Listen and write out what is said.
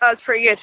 That was pretty good.